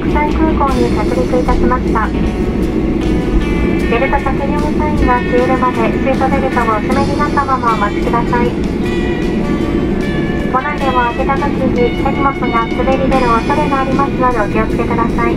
国際空港に着陸いたしました。ベルト着用サインが消えるまでシートベルトをお締めになったままお待ちください。ご内でを開けた時に手荷物が滑り出る恐れがありますのでお気をつけください。